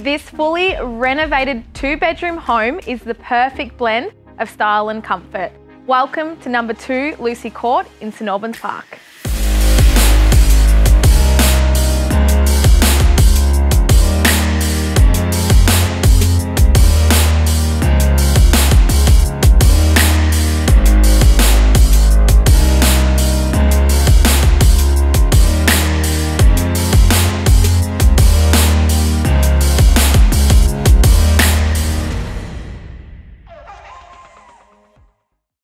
This fully renovated two bedroom home is the perfect blend of style and comfort. Welcome to number two Lucy Court in St Albans Park.